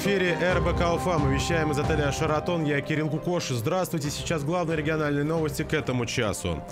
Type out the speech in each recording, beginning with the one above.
эфире РБК Алфа. Мы вещаем из отеля «Шаратон». Я Кирилл Кукош. Здравствуйте. Сейчас главные региональные новости к этому часу.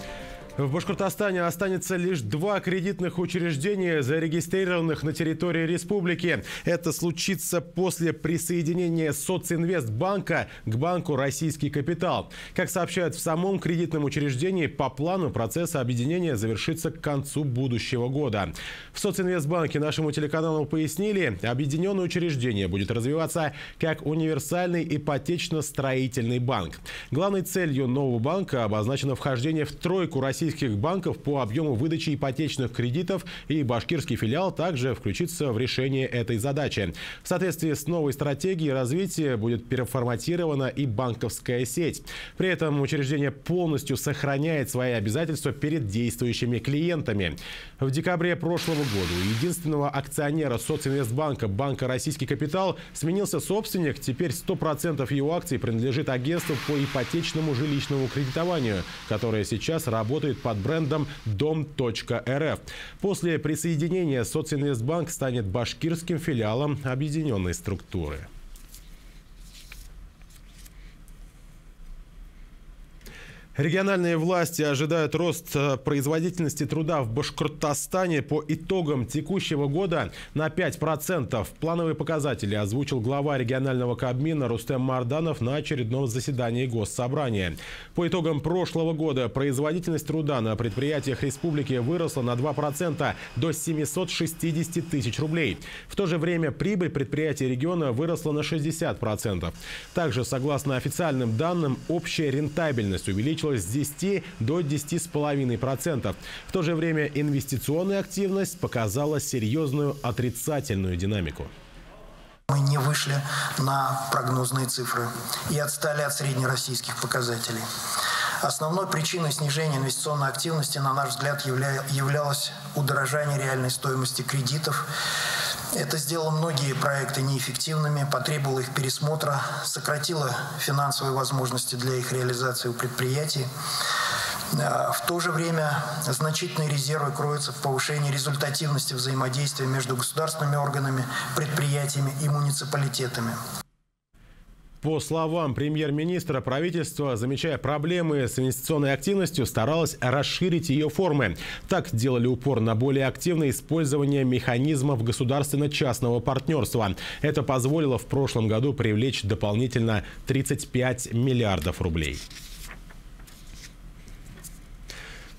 В Башкортостане останется лишь два кредитных учреждения, зарегистрированных на территории республики. Это случится после присоединения Социнвестбанка к банку «Российский капитал». Как сообщают в самом кредитном учреждении, по плану процесс объединения завершится к концу будущего года. В Социнвестбанке нашему телеканалу пояснили, объединенное учреждение будет развиваться как универсальный ипотечно-строительный банк. Главной целью нового банка обозначено вхождение в тройку российских российских банков по объему выдачи ипотечных кредитов, и башкирский филиал также включится в решение этой задачи. В соответствии с новой стратегией развития будет переформатирована и банковская сеть. При этом учреждение полностью сохраняет свои обязательства перед действующими клиентами. В декабре прошлого года у единственного акционера Социнвестбанка, банка «Российский капитал», сменился собственник. Теперь 100% его акций принадлежит агентству по ипотечному жилищному кредитованию, которое сейчас работает под брендом дом.рф. После присоединения Социнвестбанк станет башкирским филиалом объединенной структуры. Региональные власти ожидают рост э, производительности труда в Башкортостане по итогам текущего года на 5%. Плановые показатели озвучил глава регионального Кабмина Рустем Марданов на очередном заседании Госсобрания. По итогам прошлого года производительность труда на предприятиях республики выросла на 2% до 760 тысяч рублей. В то же время прибыль предприятий региона выросла на 60%. Также, согласно официальным данным, общая рентабельность увеличилась увеличилась с 10 до 10,5%. В то же время инвестиционная активность показала серьезную отрицательную динамику. Мы не вышли на прогнозные цифры и отстали от среднероссийских показателей. Основной причиной снижения инвестиционной активности, на наш взгляд, являлось удорожание реальной стоимости кредитов это сделало многие проекты неэффективными, потребовало их пересмотра, сократило финансовые возможности для их реализации у предприятий. А, в то же время значительные резервы кроются в повышении результативности взаимодействия между государственными органами, предприятиями и муниципалитетами. По словам премьер-министра, правительство, замечая проблемы с инвестиционной активностью, старалось расширить ее формы. Так делали упор на более активное использование механизмов государственно-частного партнерства. Это позволило в прошлом году привлечь дополнительно 35 миллиардов рублей.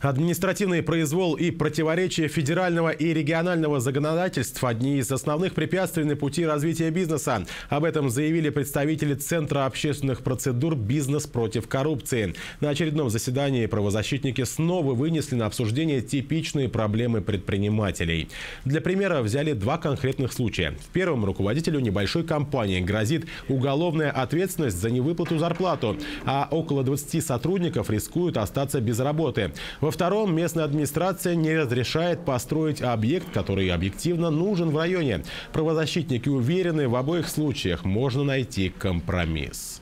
Административный произвол и противоречия федерального и регионального законодательства – одни из основных препятствий на пути развития бизнеса. Об этом заявили представители Центра общественных процедур «Бизнес против коррупции». На очередном заседании правозащитники снова вынесли на обсуждение типичные проблемы предпринимателей. Для примера взяли два конкретных случая. В первом руководителю небольшой компании грозит уголовная ответственность за невыплату зарплату, а около 20 сотрудников рискуют остаться без работы. Во втором, местная администрация не разрешает построить объект, который объективно нужен в районе. Правозащитники уверены, в обоих случаях можно найти компромисс.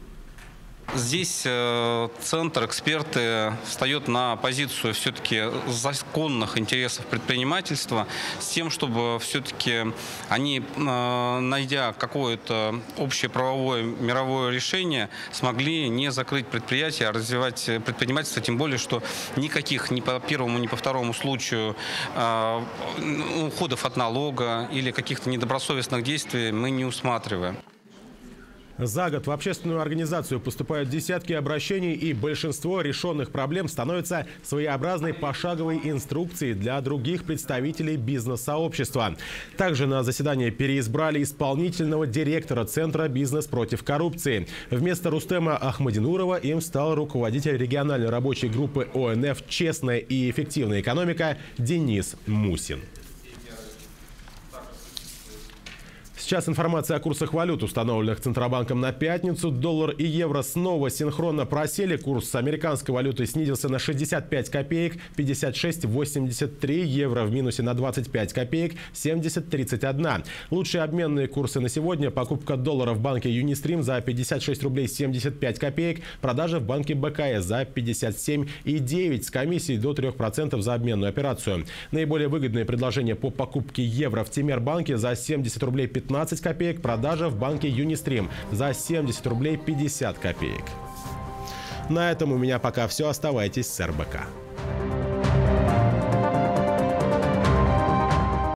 Здесь э, центр, эксперты встает на позицию все-таки законных интересов предпринимательства с тем, чтобы все-таки они, э, найдя какое-то общее правовое мировое решение, смогли не закрыть предприятие, а развивать предпринимательство, тем более, что никаких ни по первому, ни по второму случаю э, уходов от налога или каких-то недобросовестных действий мы не усматриваем. За год в общественную организацию поступают десятки обращений, и большинство решенных проблем становятся своеобразной пошаговой инструкцией для других представителей бизнес-сообщества. Также на заседание переизбрали исполнительного директора Центра «Бизнес против коррупции». Вместо Рустема Ахмадинурова им стал руководитель региональной рабочей группы ОНФ «Честная и эффективная экономика» Денис Мусин. Сейчас информация о курсах валют, установленных Центробанком на пятницу. Доллар и евро снова синхронно просели. Курс американской валюты снизился на 65 копеек, 56,83. Евро в минусе на 25 копеек, 70,31. Лучшие обменные курсы на сегодня. Покупка доллара в банке Юнистрим за 56 рублей 75 копеек. Продажа в банке БКС за 57,9 с комиссией до 3% за обменную операцию. Наиболее выгодные предложения по покупке евро в Тимирбанке за 70 рублей 15 17 копеек, продажа в банке Юнистрим за 70 рублей 50 копеек. На этом у меня пока все. Оставайтесь с РБК.